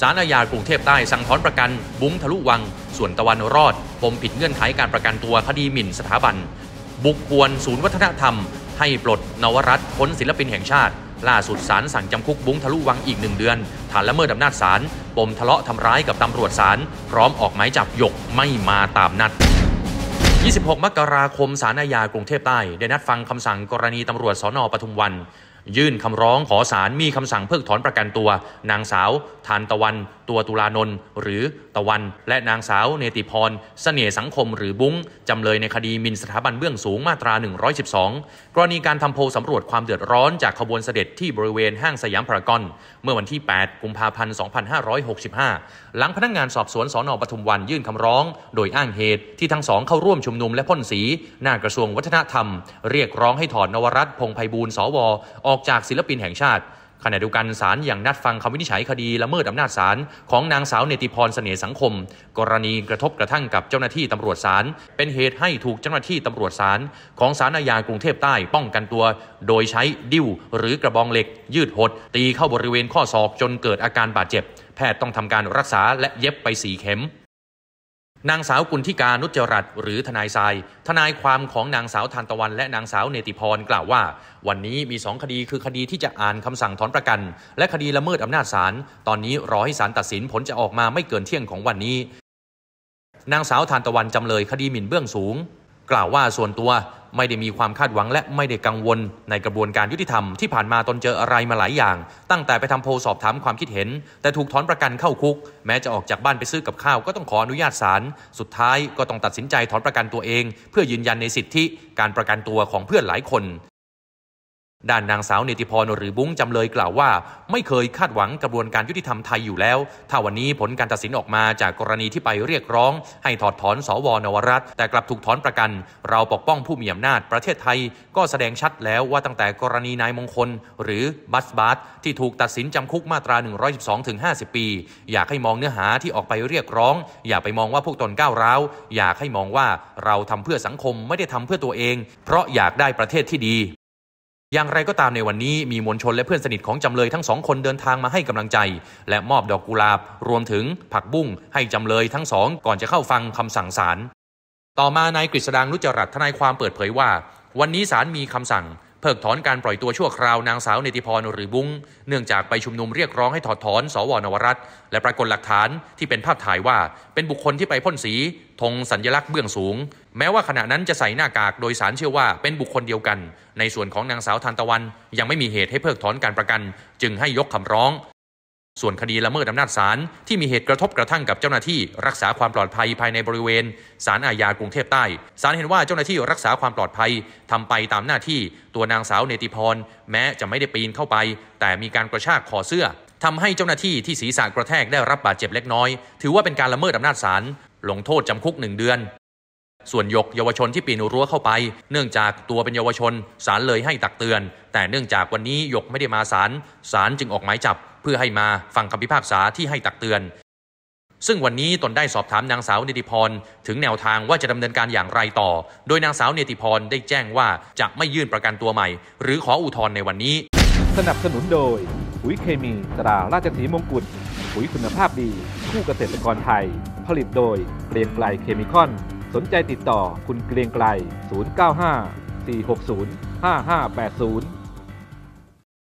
ศาลอาญากรุงเทพใต้สั่งถอนประกัน บุ้งทะลุวัง ส่วนตะวันรอดปมผิดเงื่อนไขการประกันตัวคดีหมิ่นสถาบัน บุกป่วนศูนย์วัฒนธรรม ให้ปลดนวรัตน์พ้นศิลปินแห่งชาติ ล่าสุดศาลสั่งจำคุกบุ้งทะลุวังอีกหนึ่งเดือน ฐานละเมิดอำนาจศาลปมทะเลาะทำร้ายกับตำรวจศาลพร้อมออกหมายจับหยกไม่มาตามนัด26 มกราคม ศาลอาญากรุงเทพใต้ ได้นัดฟังคำสั่งกรณีตำรวจสอนอปทุมวัน ยื่นคำร้องขอศาลมีคำสั่งเพิกถอนประกันตัว นางสาวทานตะวัน ตัวตุลานนท์หรือตะวัน และนางสาวเนติพรเสน่ห์สังคมหรือบุ้งจำเลยในคดีมินสถาบันเบื้องสูงมาตรา 112 กรณีการทำโพลสำรวจความเดือดร้อนจากขบวนเสด็จที่บริเวณห้างสยามพารากอน เมื่อวันที่ 8 กุมภาพันธ์ 2565 หลังพนักงานสอบสวนสอนอปทุมวันยื่นคำร้อง โดยอ้างเหตุที่ทั้งสองเข้าร่วมชุมนุมและพ่นสี หน้ากระทรวงวัฒนธรรม เรียกร้องให้ถอนนวรัตน์พงไพบูลสวออกจากศิลปินแห่งชาติขณะเดียวกันศาลอย่างนัดฟังคำวินิจฉัยคดีละเมิดอำนาจศาลของนางสาวเนติพรเสน่ห์สังคม กรณีกระทบกระทั่งกับเจ้าหน้าที่ตำรวจศาลเป็นเหตุให้ถูกเจ้าหน้าที่ตำรวจศาลของศาลอาญากรุงเทพใต้ป้องกันตัว โดยใช้ดิ้วหรือกระบองเหล็ก ยืดหด ตีเข้าบริเวณข้อศอกจนเกิดอาการบาดเจ็บ แพทย์ต้องทำการรักษาและเย็บไปสีเข็ม นางสาวกุลธิการนุจรัตหรือทนายทราย ทนายความของนางสาวทานตะวัน และนางสาวเนติพรกล่าวว่า วันนี้มีสองคดีคือคดีที่จะอ่านคำสั่งถอนประกัน และคดีละเมิดอำนาจศาลตอนนี้รอให้ศาลตัดสินผลจะออกมาไม่เกินเที่ยงของวันนี้ นางสาวทานตะวันจำเลยคดีหมิ่นเบื้องสูง กล่าวว่าส่วนตัว ไม่ได้มีความคาดหวังและไม่ได้กังวลในกระบวนการยุติธรรมที่ผ่านมาตนเจออะไรมาหลายอย่าง ตั้งแต่ไปทำโพสอบถามความคิดเห็น แต่ถูกถอนประกันเข้าคุก แม้จะออกจากบ้านไปซื้อกับข้าวก็ต้องขออนุญาตศาลสุดท้ายก็ต้องตัดสินใจถอนประกันตัวเอง เพื่อยืนยันในสิทธิการประกันตัวของเพื่อนหลายคน ด้านนางสาวเนติพรหรือบุ้งจำเลยกล่าวว่า ไม่เคยคาดหวังกระบวนการยุติธรรมไทยอยู่แล้ว ถ้าวันนี้ผลการตัดสินออกมาจากกรณีที่ไปเรียกร้อง ให้ถอดถอนสวนวรัตแต่กลับถูกถอนประกัน เราปกป้องผู้มีอำนาจประเทศไทย ก็แสดงชัดแล้วว่าตั้งแต่กรณีนายมงคล หรือบัสบาสที่ถูกตัดสินจำคุกมาตรา 112ถึง50 ปี อยากให้มองเนื้อหาที่ออกไปเรียกร้อง อย่าไปมองว่าพวกตนก้าวร้าวอยากให้มองว่าเราทำเพื่อสังคมไม่ได้ทำเพื่อตัวเอง เพราะอยากได้ประเทศที่ดี อย่างไรก็ตามในวันนี้มีมวลชนและเพื่อนสนิทของจำเลยทั้งสองคนเดินทางมาให้กำลังใจ และมอบดอกกุหลาบ รวมถึงผักบุ้งให้จำเลยทั้งสองก่อนจะเข้าฟังคำสั่งศาลต่อมานายกฤษดางนุจรัตทนายความเปิดเผยว่า วันนี้ศาลมีคำสั่ง เพิกถอนการปล่อยตัวชั่วคราวนางสาวเนติพรหรือบุ้งเนื่องจากไปชุมนุมเรียกร้องให้ถอดถอน สวนวรัตและปรากฏหลักฐานที่เป็นภาพถ่ายว่า เป็นบุคคลที่ไปพ่นสีธงสัญลักษณ์เบื้องสูง แม้ว่าขณะนั้นจะใส่หน้ากากโดยสารเชื่อว่าเป็นบุคคลเดียวกัน ในส่วนของนางสาวทานตะวัน ยังไม่มีเหตุให้เพิกถอนการประกัน จึงให้ยกคำร้อง ส่วนคดีละเมิดอำนาจศาลที่มีเหตุกระทบกระทั่งกับเจ้าหน้าที่รักษาความปลอดภัยภายในบริเวณศาลอาญากรุงเทพใต้ศาลเห็นว่าเจ้าหน้าที่รักษาความปลอดภัยทำไปตามหน้าที่ตัวนางสาวเนติพร แม้จะไม่ได้ปีนเข้าไป แต่มีการกระชากคอเสื้อทำให้เจ้าหน้าที่ที่ศีรษะกระแทกได้รับบาดเจ็บเล็กน้อย ถือว่าเป็นการละเมิดอำนาจศาลลงโทษจำคุกหนึ่งเดือน ส่วนยกเยาวชนที่ปีนรั้วเข้าไป เนื่องจากตัวเป็นเยาวชนศาลเลยให้ตักเตือน แต่เนื่องจากวันนี้ยกไม่ได้มาศาลศาลจึงออกหมายจับ เพื่อให้มาฟังคำพิพากษาที่ให้ตักเตือน ซึ่งวันนี้ตนได้สอบถามนางสาวเนติพร ถึงแนวทางว่าจะดำเนินการอย่างไรต่อ โดยนางสาวเนติพรได้แจ้งว่าจะไม่ยื่นประกันตัวใหม่ หรือขออุทธรณ์ในวันนี้ สนับสนุนโดยปุ๋ยเคมีตราราชสีมงกุฎปุ๋ยคุณภาพดี คู่เกษตรกรไทย ผลิตโดยเกรียงไกลเคมีคอน สนใจติดต่อคุณเกรียงไกล095 460 5580